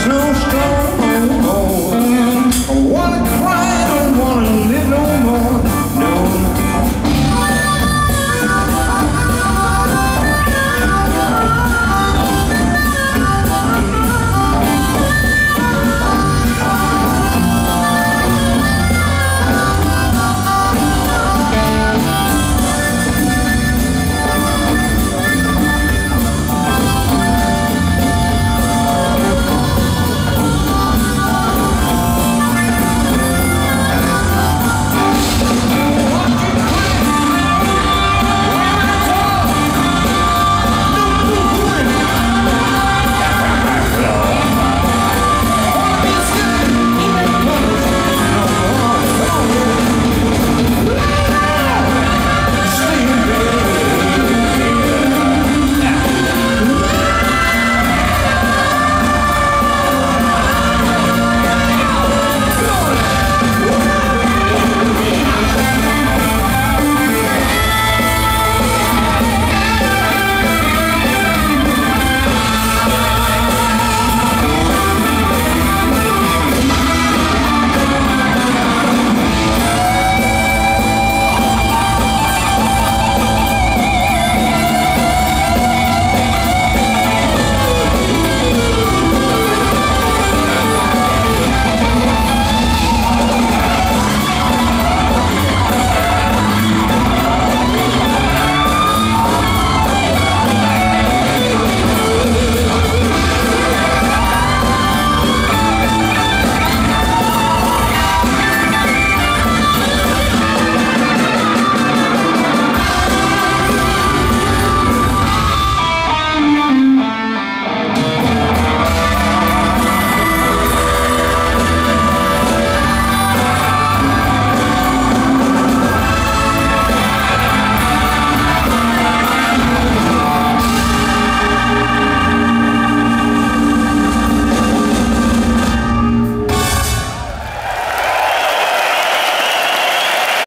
So strong.